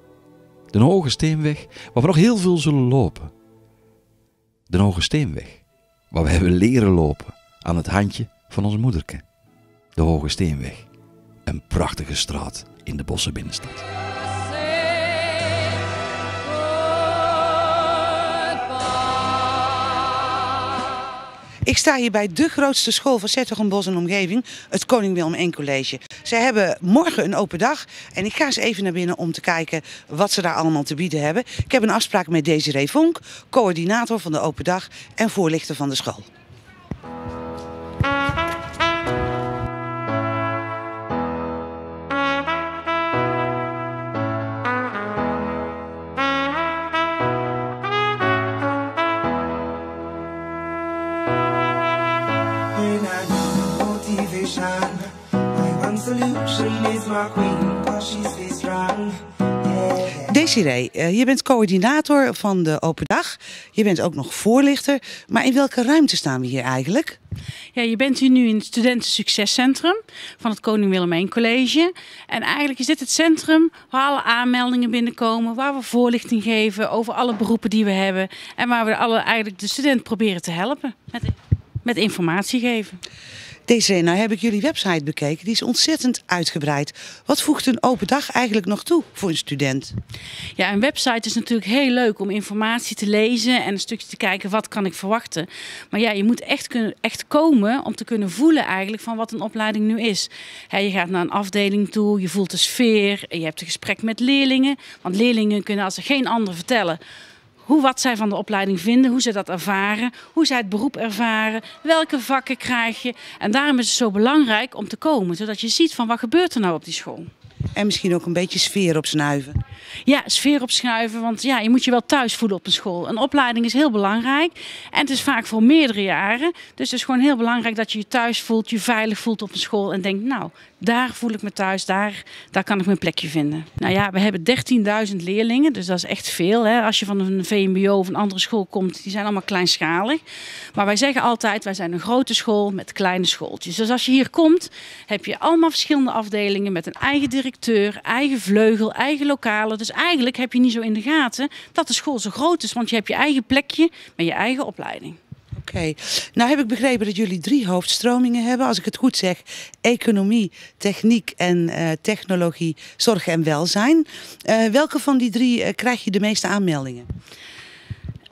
De Hoge Steenweg, waar we nog heel veel zullen lopen. De Hoge Steenweg, waar we hebben leren lopen aan het handje van onze moederke. De Hoge Steenweg, een prachtige straat in de Bosse binnenstad. Ik sta hier bij de grootste school van Zettergenbos en omgeving, het Koning Willem I College. Zij hebben morgen een open dag en ik ga eens even naar binnen om te kijken wat ze daar allemaal te bieden hebben. Ik heb een afspraak met Desiree Vonk, coördinator van de open dag en voorlichter van de school. Desiree, eh, je bent coördinator van de open dag. Je bent ook nog voorlichter. Maar in welke ruimte staan we hier eigenlijk? Ja, je bent hier nu in het Studentensuccescentrum van het Koning Willem I College. En eigenlijk is dit het centrum waar alle aanmeldingen binnenkomen, waar we voorlichting geven over alle beroepen die we hebben. En waar we alle, eigenlijk de student proberen te helpen met, met informatie geven. Desiree, nou heb ik jullie website bekeken. Die is ontzettend uitgebreid. Wat voegt een open dag eigenlijk nog toe voor een student? Ja, een website is natuurlijk heel leuk om informatie te lezen en een stukje te kijken wat kan ik verwachten. Maar ja, je moet echt, kunnen, echt komen om te kunnen voelen eigenlijk van wat een opleiding nu is. Je gaat naar een afdeling toe, je voelt de sfeer, je hebt een gesprek met leerlingen. Want leerlingen kunnen als ze geen ander vertellen hoe wat zij van de opleiding vinden, hoe ze dat ervaren, hoe zij het beroep ervaren, welke vakken krijg je. En daarom is het zo belangrijk om te komen, zodat je ziet van wat gebeurt er nou op die school. En misschien ook een beetje sfeer opsnuiven. Ja, sfeer opschuiven, want ja, je moet je wel thuis voelen op een school. Een opleiding is heel belangrijk en het is vaak voor meerdere jaren. Dus het is gewoon heel belangrijk dat je je thuis voelt, je veilig voelt op een school en denkt, nou, daar voel ik me thuis, daar, daar kan ik mijn plekje vinden. Nou ja, we hebben 13.000 leerlingen, dus dat is echt veel. Hè. Als je van een VMBO of een andere school komt, die zijn allemaal kleinschalig. Maar wij zeggen altijd, wij zijn een grote school met kleine schooltjes. Dus als je hier komt, heb je allemaal verschillende afdelingen met een eigen directeur, eigen vleugel, eigen lokalen. Dus eigenlijk heb je niet zo in de gaten dat de school zo groot is, want je hebt je eigen plekje met je eigen opleiding. Oké, nou heb ik begrepen dat jullie drie hoofdstromingen hebben. Als ik het goed zeg, economie, techniek en eh, technologie, zorg en welzijn. Eh, welke van die drie eh, krijg je de meeste aanmeldingen?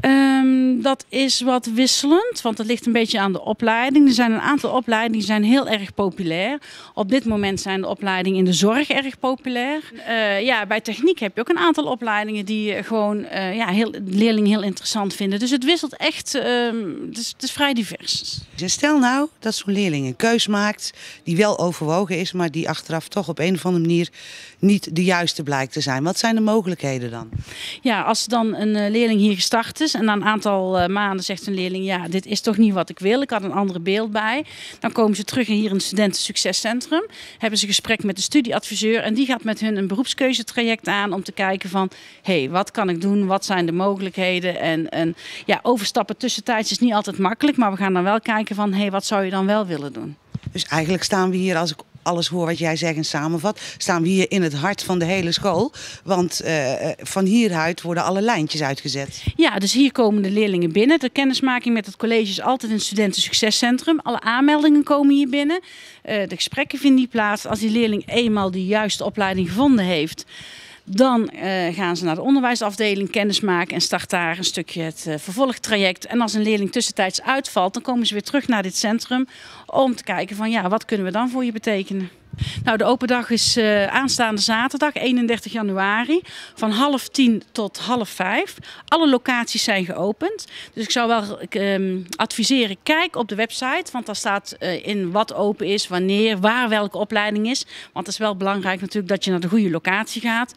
Ehm, dat is wat wisselend, want dat ligt een beetje aan de opleiding. Er zijn een aantal opleidingen die zijn heel erg populair. Op dit moment zijn de opleidingen in de zorg erg populair. Eh, ja, bij techniek heb je ook een aantal opleidingen die eh, gewoon eh, ja, heel, leerlingen heel interessant vinden. Dus het wisselt echt, ehm, het, is, het is vrij divers. Dus stel nou dat zo'n leerling een keus maakt die wel overwogen is, maar die achteraf toch op een of andere manier niet de juiste blijkt te zijn. Wat zijn de mogelijkheden dan? Ja, als dan een leerling hier gestart is en na een aantal eh, maanden zegt een leerling: Ja, dit is toch niet wat ik wil, ik had een andere beeld bij. Dan komen ze terug hier in het Studentensuccescentrum, hebben ze gesprek met de studieadviseur en die gaat met hun een beroepskeuzetraject aan om te kijken van: hé, hey, wat kan ik doen, wat zijn de mogelijkheden? En, en ja, overstappen tussentijds is niet altijd makkelijk, maar we gaan dan wel kijken van: hé, hey, wat zou je dan wel willen doen? Dus eigenlijk staan we hier, als ik alles hoor wat jij zegt en samenvat, staan we hier in het hart van de hele school. Want eh, eh, van hieruit worden alle lijntjes uitgezet. Ja, dus hier komen de leerlingen binnen. De kennismaking met het college is altijd het studentensuccescentrum. Alle aanmeldingen komen hier binnen. Eh, de gesprekken vinden hier plaats. Als die leerling eenmaal de juiste opleiding gevonden heeft, dan eh, gaan ze naar de onderwijsafdeling kennismaken en start daar een stukje het eh, vervolgtraject. En als een leerling tussentijds uitvalt, dan komen ze weer terug naar dit centrum om te kijken van ja, wat kunnen we dan voor je betekenen. Nou, de open dag is eh, aanstaande zaterdag, 31 januari, van half tien tot half vijf. Alle locaties zijn geopend. Dus ik zou wel ehm, adviseren, kijk op de website, want daar staat eh, in wat open is, wanneer, waar welke opleiding is. Want het is wel belangrijk natuurlijk dat je naar de goede locatie gaat.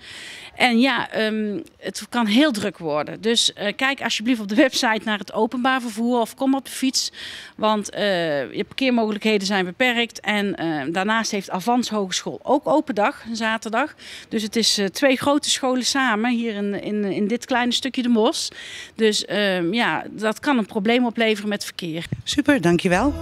En ja, ehm, het kan heel druk worden. Dus eh, kijk alsjeblieft op de website naar het openbaar vervoer of kom op de fiets. Want eh, je parkeermogelijkheden zijn beperkt. En eh, daarnaast heeft Avans Hogeschool ook open dag, een zaterdag. Dus het is eh, twee grote scholen samen hier in, in, in dit kleine stukje de Mos. Dus ehm, ja, dat kan een probleem opleveren met verkeer. Super, dankjewel.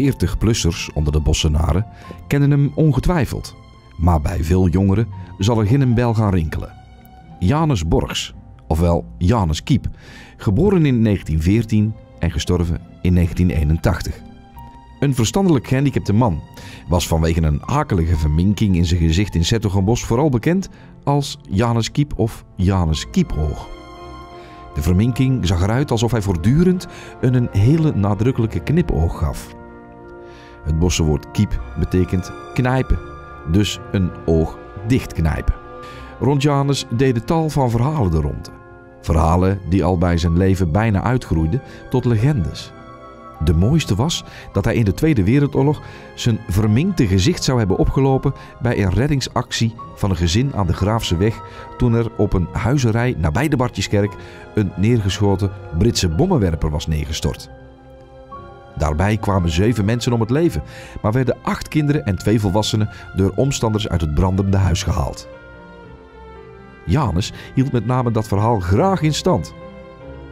40-plussers onder de Bossenaren kennen hem ongetwijfeld. Maar bij veel jongeren zal er geen bel gaan rinkelen. Janus Borgs, ofwel Janus Kiep, geboren in 1914 en gestorven in 1981. Een verstandelijk gehandicapte man was vanwege een akelige verminking in zijn gezicht in Zettogenbos vooral bekend als Janus Kiep of Janus Kiepoog. De verminking zag eruit alsof hij voortdurend een hele nadrukkelijke knipoog gaf. Het bosse woord kiep betekent knijpen, dus een oog dichtknijpen. Rond Janus deden tal van verhalen de ronde. Verhalen die al bij zijn leven bijna uitgroeiden tot legendes. De mooiste was dat hij in de Tweede Wereldoorlog zijn verminkte gezicht zou hebben opgelopen bij een reddingsactie van een gezin aan de Graafse weg toen er op een huizenrij nabij de Bartjeskerk een neergeschoten Britse bommenwerper was neergestort. Daarbij kwamen zeven mensen om het leven, maar werden acht kinderen en twee volwassenen door omstanders uit het brandende huis gehaald. Janus hield met name dat verhaal graag in stand.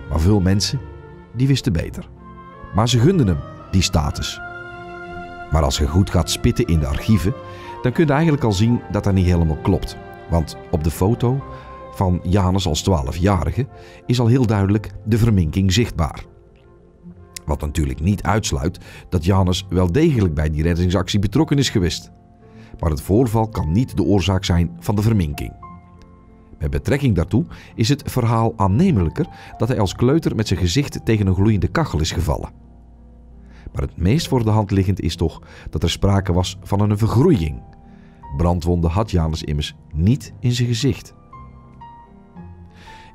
Maar veel mensen, die wisten beter. Maar ze gunden hem die status. Maar als je goed gaat spitten in de archieven, dan kun je eigenlijk al zien dat dat niet helemaal klopt. Want op de foto van Janus als 12-jarige is al heel duidelijk de verminking zichtbaar. Wat natuurlijk niet uitsluit dat Janus wel degelijk bij die reddingsactie betrokken is geweest. Maar het voorval kan niet de oorzaak zijn van de verminking. Met betrekking daartoe is het verhaal aannemelijker dat hij als kleuter met zijn gezicht tegen een gloeiende kachel is gevallen. Maar het meest voor de hand liggend is toch dat er sprake was van een vergroeiing. Brandwonden had Janus immers niet in zijn gezicht.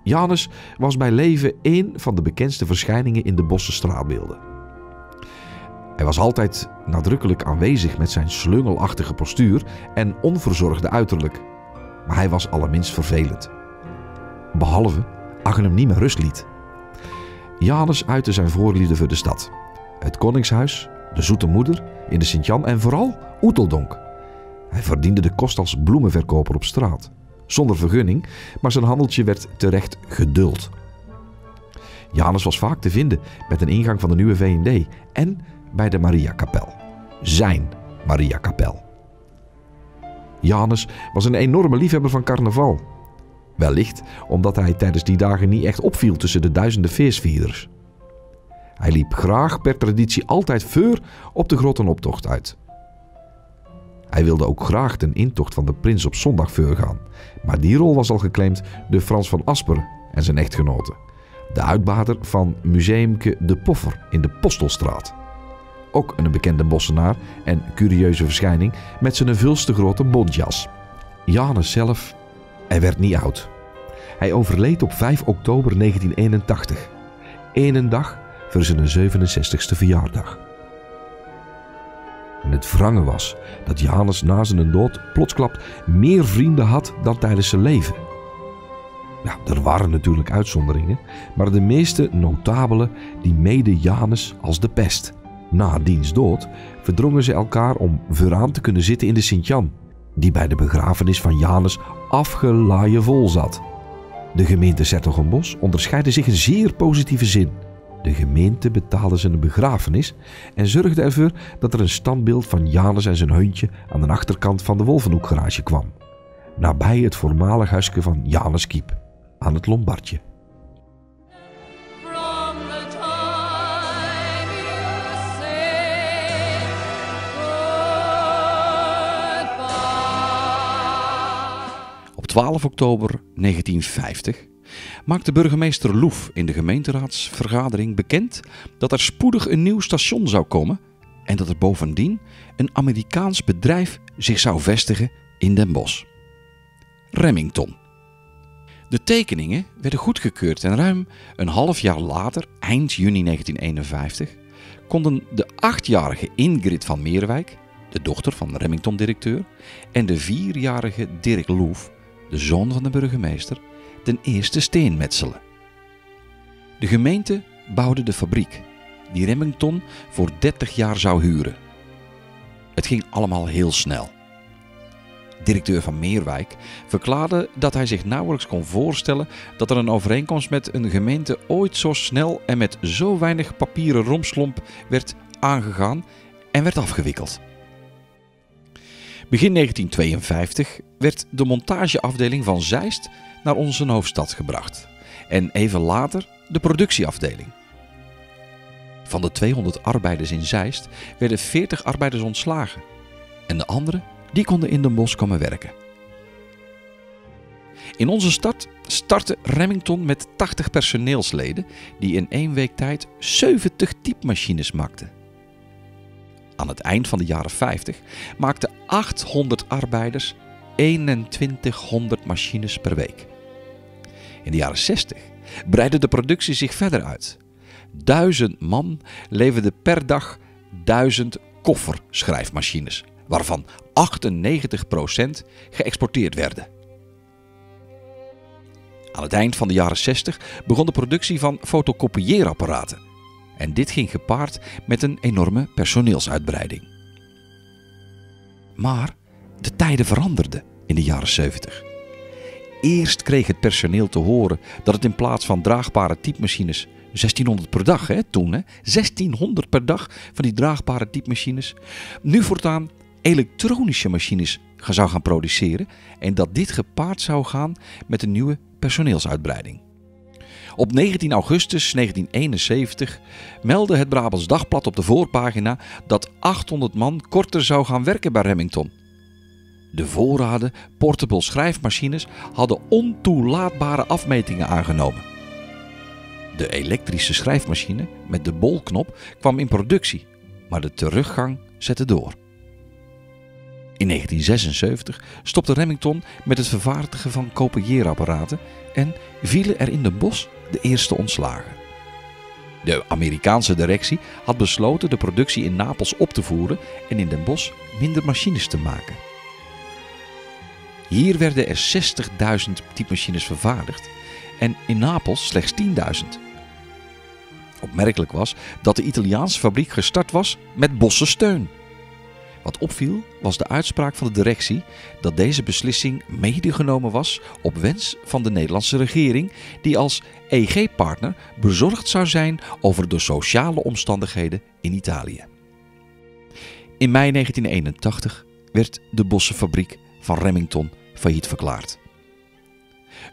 Janus was bij leven één van de bekendste verschijningen in de bosse straatbeelden. Hij was altijd nadrukkelijk aanwezig met zijn slungelachtige postuur en onverzorgde uiterlijk. Maar hij was allerminst vervelend. Behalve hem niet meer rust liet. Janus uitte zijn voorliefde voor de stad. Het Koningshuis, de Zoete Moeder, in de Sint-Jan en vooral Oeteldonk. Hij verdiende de kost als bloemenverkoper op straat. Zonder vergunning, maar zijn handeltje werd terecht geduld. Janus was vaak te vinden met een ingang van de nieuwe V&D en bij de Mariakapel. Zijn Mariakapel. Janus was een enorme liefhebber van carnaval. Wellicht omdat hij tijdens die dagen niet echt opviel tussen de duizenden feestvierders. Hij liep graag per traditie altijd voor op de grottenoptocht uit. Hij wilde ook graag ten intocht van de prins op zondag gaan, maar die rol was al geclaimd door Frans van Asper en zijn echtgenote, de uitbater van Museumke de Poffer in de Postelstraat. Ook een bekende bossenaar en curieuze verschijning met zijn vulste grote bontjas. Janus zelf, hij werd niet oud. Hij overleed op 5 oktober 1981. Eén dag voor zijn 67ste verjaardag. En het wrange was dat Janus na zijn dood plotsklapt meer vrienden had dan tijdens zijn leven. Ja, er waren natuurlijk uitzonderingen, maar de meeste notabelen die mede Janus als de pest. Na diens dood verdrongen ze elkaar om vooraan te kunnen zitten in de Sint-Jan, die bij de begrafenis van Janus afgelaaien vol zat. De gemeente Zertogenbos onderscheidde zich in zeer positieve zin. De gemeente betaalde zijn begrafenis en zorgde ervoor dat er een standbeeld van Janus en zijn hondje aan de achterkant van de Wolvenhoekgarage kwam, nabij het voormalig huisje van Janus Kiep, aan het Lombardje. Op 12 oktober 1950 maakte burgemeester Loef in de gemeenteraadsvergadering bekend dat er spoedig een nieuw station zou komen en dat er bovendien een Amerikaans bedrijf zich zou vestigen in Den Bosch. Remington. De tekeningen werden goedgekeurd en ruim een half jaar later, eind juni 1951, konden de achtjarige Ingrid van Meerwijk, de dochter van de Remington-directeur, en de vierjarige Dirk Loef, de zoon van de burgemeester, de eerste steen metselen. De gemeente bouwde de fabriek, die Remington voor 30 jaar zou huren. Het ging allemaal heel snel. Directeur van Meerwijk verklaarde dat hij zich nauwelijks kon voorstellen dat er een overeenkomst met een gemeente ooit zo snel en met zo weinig papieren romslomp werd aangegaan en werd afgewikkeld. Begin 1952 werd de montageafdeling van Zeist naar onze hoofdstad gebracht en even later de productieafdeling. Van de 200 arbeiders in Zeist werden 40 arbeiders ontslagen en de anderen die konden in Den Bosch komen werken. In onze stad startte Remington met 80 personeelsleden die in één week tijd 70 typemachines maakten. Aan het eind van de jaren 50 maakten 800 arbeiders 2100 machines per week. In de jaren 60 breidde de productie zich verder uit. Duizend man leverde per dag 1000 kofferschrijfmachines, waarvan 98% geëxporteerd werden. Aan het eind van de jaren 60 begon de productie van fotokopieerapparaten. En dit ging gepaard met een enorme personeelsuitbreiding. Maar de tijden veranderden in de jaren 70. Eerst kreeg het personeel te horen dat het in plaats van draagbare typemachines 1600 per dag, hè, toen, hè, 1600 per dag van die draagbare typemachines, nu voortaan elektronische machines zou gaan produceren en dat dit gepaard zou gaan met een nieuwe personeelsuitbreiding. Op 19 augustus 1971 meldde het Brabants Dagblad op de voorpagina dat 800 man korter zou gaan werken bij Remington. De voorraden portable schrijfmachines hadden ontoelaatbare afmetingen aangenomen. De elektrische schrijfmachine met de bolknop kwam in productie, maar de teruggang zette door. In 1976 stopte Remington met het vervaardigen van kopieerapparaten en vielen er in de bos de eerste ontslagen. De Amerikaanse directie had besloten de productie in Napels op te voeren en in Den Bosch minder machines te maken. Hier werden er 60.000 typemachines vervaardigd en in Napels slechts 10.000. Opmerkelijk was dat de Italiaanse fabriek gestart was met Bosse steun. Wat opviel was de uitspraak van de directie dat deze beslissing medegenomen was op wens van de Nederlandse regering, die als EG-partner bezorgd zou zijn over de sociale omstandigheden in Italië. In mei 1981 werd de bossenfabriek van Remington failliet verklaard.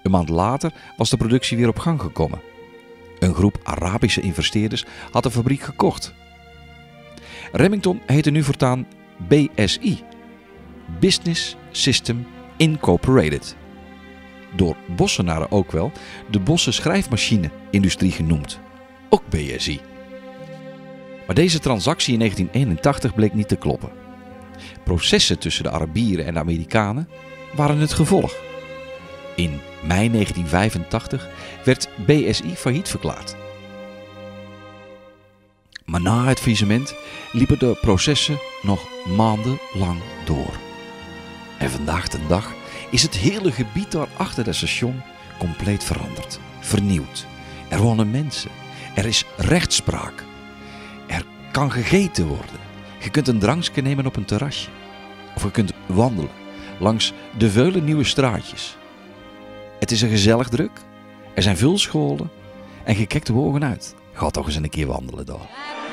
Een maand later was de productie weer op gang gekomen. Een groep Arabische investeerders had de fabriek gekocht. Remington heette nu voortaan BSI, Business System Incorporated. Door Bossenaren ook wel de Bosse schrijfmachine-industrie genoemd. Ook BSI. Maar deze transactie in 1981 bleek niet te kloppen. Processen tussen de Arabieren en de Amerikanen waren het gevolg. In mei 1985 werd BSI failliet verklaard. Maar na het faillissement liepen de processen nog maandenlang door. En vandaag de dag is het hele gebied daar achter het station compleet veranderd, vernieuwd. Er wonen mensen, er is rechtspraak, er kan gegeten worden. Je kunt een drankje nemen op een terrasje. Of je kunt wandelen langs de vele nieuwe straatjes. Het is een gezellig druk, er zijn veel scholen en je kijkt de uit. Ga toch eens een keer wandelen daar.